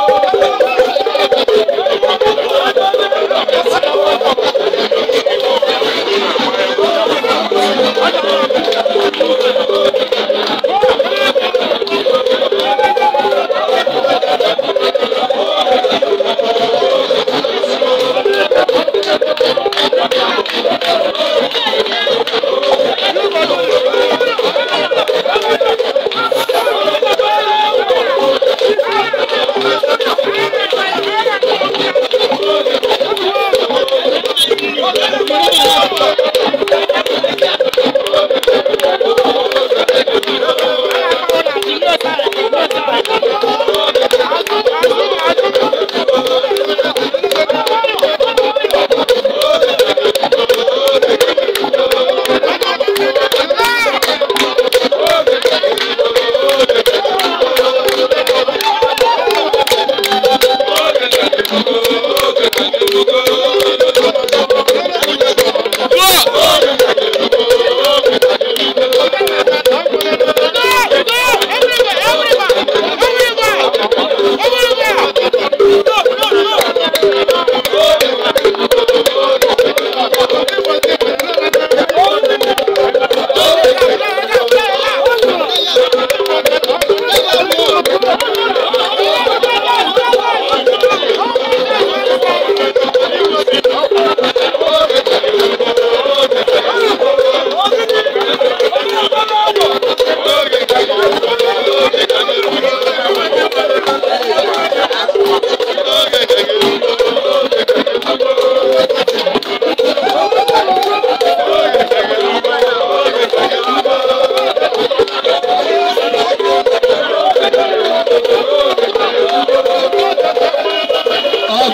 ọkọ Stop.